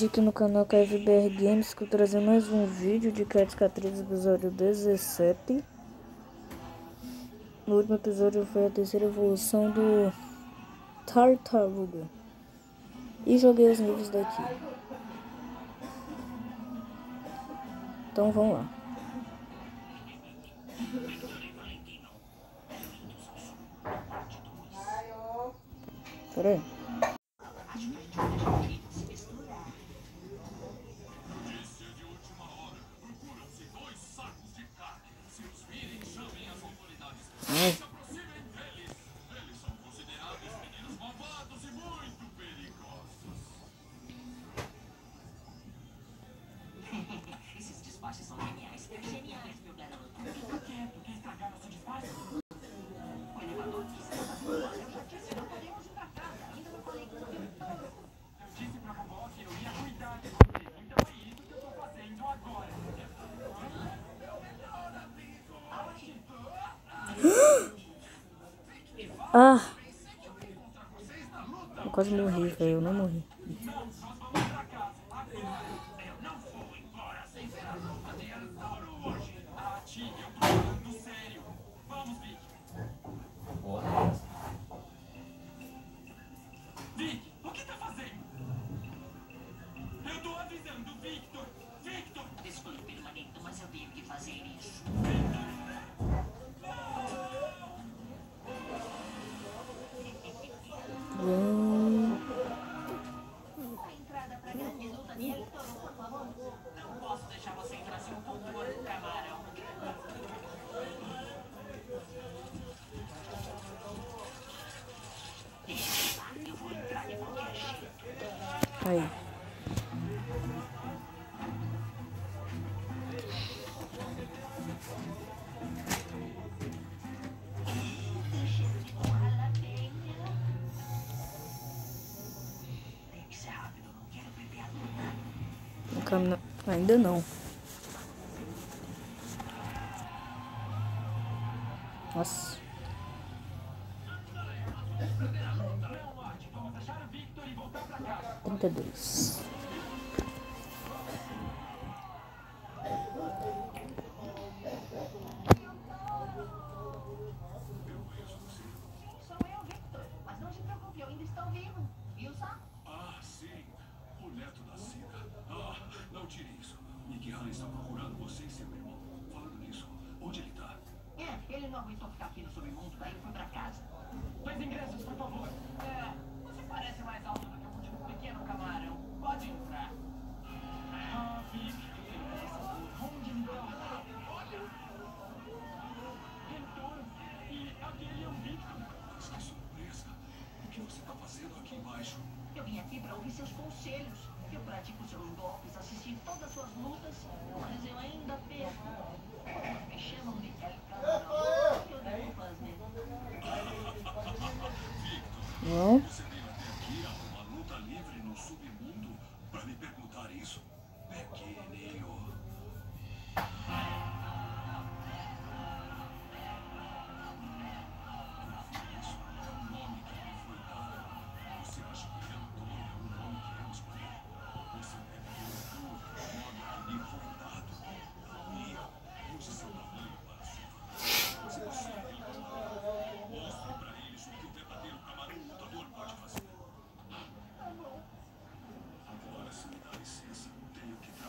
vídeo aqui no canal KFBR Games, que eu trazer mais um vídeo de Cat Catriz, episódio 17. No último episódio foi a terceira evolução do Tartaruga. E joguei os níveis daqui. Então vamos lá. Pera aí. Ah! Eu quase morri, velho. Eu não morri. Ainda não.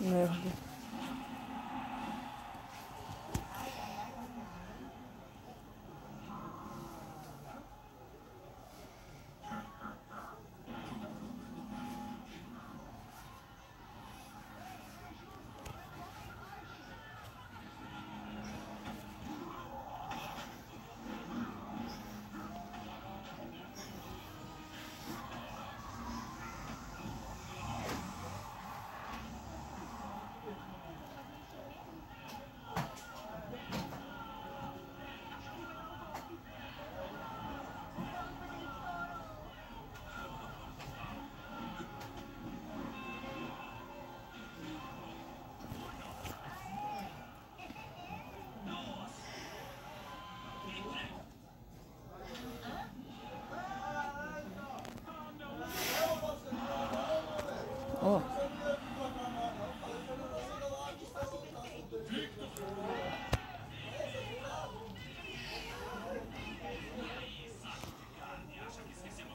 没有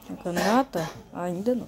Na canata? Tá? Ainda não.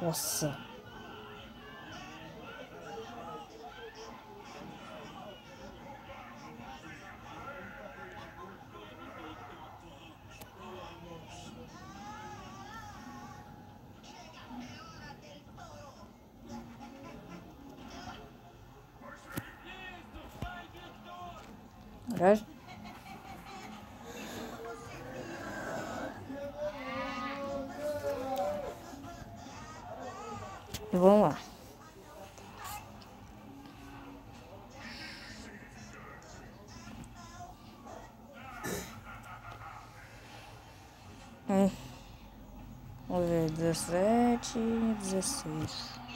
Nossa. Coragem. É. Vamos ver, 17 e 16.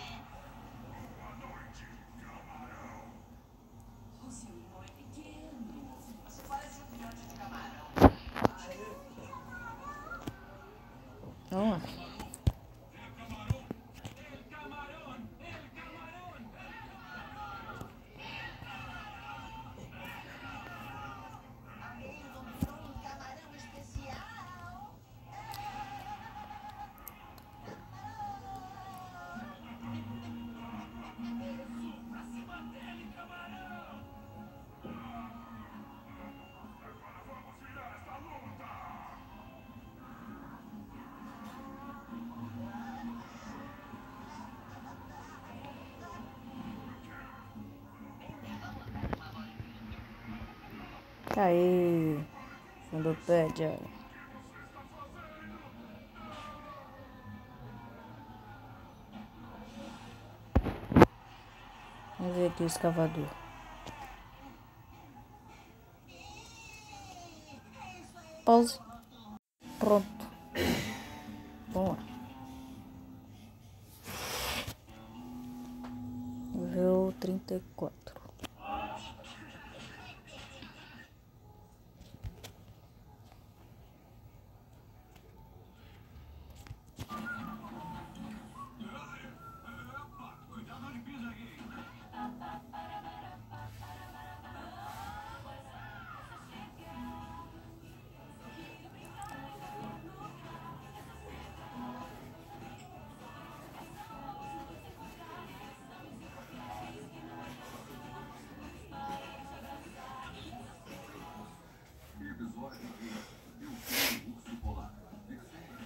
Aê, Sandopédia. Vamos ver aqui o escavador. Pause. Pronto. Vamos lá. e 34.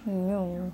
没有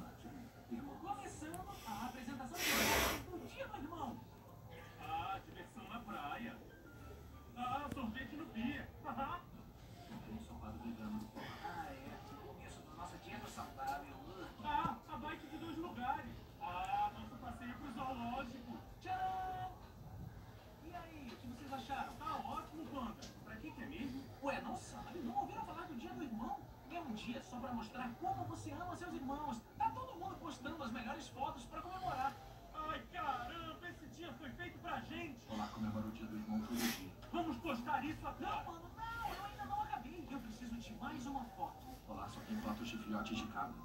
você ama seus irmãos. Tá todo mundo postando as melhores fotos pra comemorar. Ai, caramba, esse dia foi feito pra gente. Olá, comemora o dia do irmão todo dia. Vamos postar isso agora. Não, mano, não, eu ainda não acabei. Eu preciso de mais uma foto. Olá, só tem fotos de filhotes de cabra.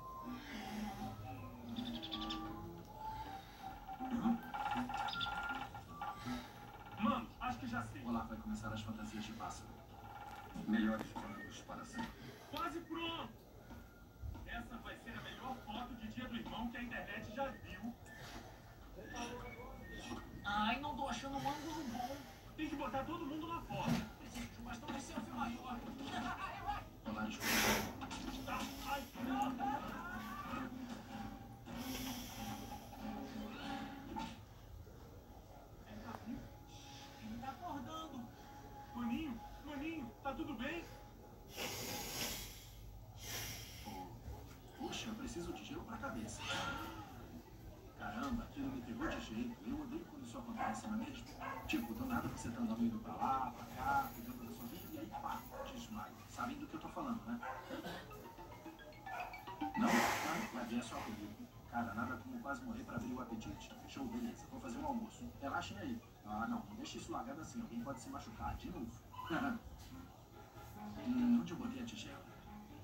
Mano, acho que já sei. Olá, vai começar as fantasias de pássaro. Melhores planos para sempre. Quase pronto. Essa vai ser a melhor foto de dia do irmão que a internet já viu. Ai, não tô achando um ângulo bom. Botar todo mundo na foto. Preciso de um bastão de selfie maior. Olá, desculpa. Ai, não. Ele tá acordando. Maninho, maninho, tá tudo bem? Puxa, eu preciso de gelo pra cabeça. Caramba, aquilo me pegou de jeito. Eu odeio quando isso acontece, não é mesmo? Tipo, do nada você tá andando indo pra lá, pra cá, cuidando da sua vida, e aí pá, desmaio. Sabem do que eu tô falando, né? Não? Ah, vai ver é só comigo. Cara, nada como quase morrer pra abrir o apetite. Show, beleza. Vou fazer um almoço. Relaxem aí. Ah, não, não deixa isso largado assim. Alguém pode se machucar. De novo. hum, onde eu botei a tigela?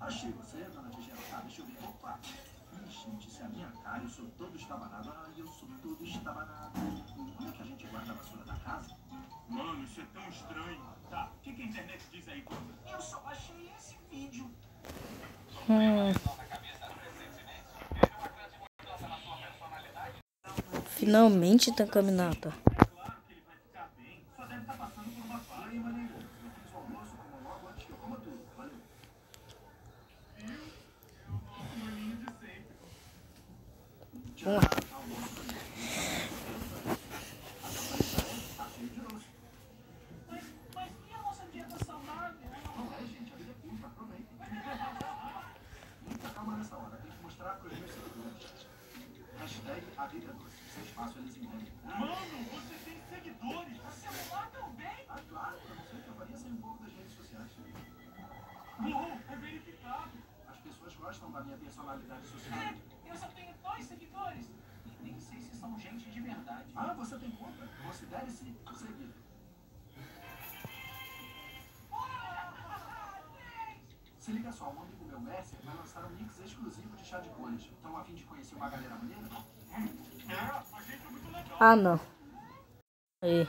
Achei você, dona Tigela. Tá, deixa eu ver. Opa. Gente, isso é a minha cara. Eu sou todo estabanado. Ah, eu sou todo estabanado. Como é que a gente guarda a vassoura da casa? Mano, isso é tão estranho. Tá, o que, que a internet diz aí, Panda? Eu só achei esse vídeo. Hum. Finalmente tá caminhada. É claro que ele vai ficar bem. Só deve estar passando por uma fase. Aí, maneiro. Eu fiz o almoço, como logo antes que eu coma tudo. Valeu. Viu? É o nosso maninho de sempre. Tchau. Almoço. Tá cheio de doce. Mas, mas e a nossa dieta saudável? Não é, gente. A vida é curta. Aproveitem. Muita calma nessa hora. Tem que mostrar para os meus seguidores. Hashtag a vida é doce. Se é fácil, eles entendem. Mano, você tem seguidores. Você celular também? Ah, claro. Eu não sei o que eu faria sem um pouco das redes sociais. Bom, é verificado. As pessoas gostam da minha personalidade social. É, eu só tenho dois seguidores. E nem sei se são gente de verdade. Ah, você tem conta? Considere-se seguido. Se liga só, um amigo meu, Messi, vai lançar um mix exclusivo de chá de cores. Estão a fim de conhecer uma galera maneira? É, a gente é muito legal. Ah, não. Aí.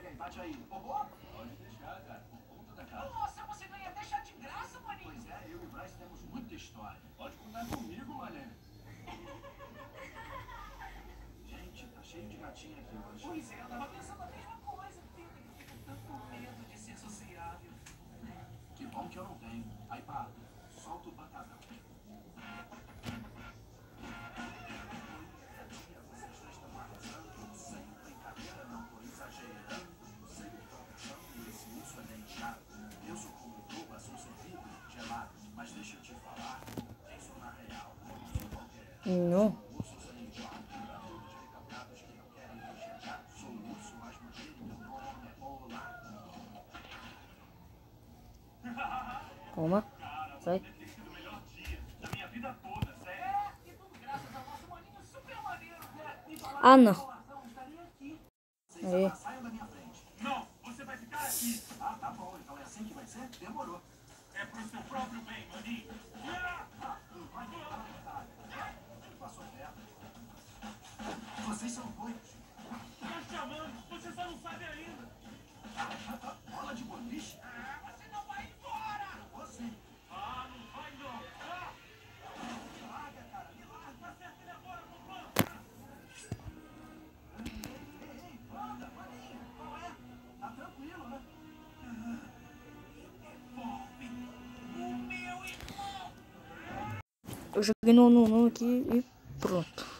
Chega aí, bate aí. Robô? Pode deixar, cara, por conta da casa. Nossa, você não ia deixar de graça, maninho. Pois é, eu e o Bryce temos muita história. Pode contar comigo, Malé. Gente, tá cheio de gatinha aqui hoje. Pois é, eu tava pensando a mesma coisa. Pena que eu fico tanto medo de ser sociável. Que bom que eu não tenho. Aí, pá, né? E falar Ah, não. Aí. Não, você vai ficar aqui. Ah, tá bom, então é assim que vai ser? Demorou. É pro seu próprio bem, maninho. Vocês são doidos. Nós te amamos, você só não sabe ainda. Bola de boliche? É, você não vai embora! Você. Ah, não vai não. Ah. Me larga, cara, me larga. certo ele agora, Pompan. Ei, ei, ei, banda, maninho. Qual é? Tá tranquilo, né? Envolve o meu irmão. Eu joguei no, no, no aqui e pronto.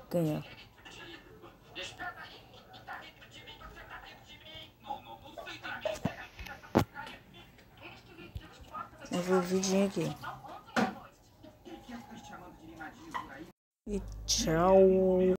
ganhar. Eu vou vidinho aqui. E tchau.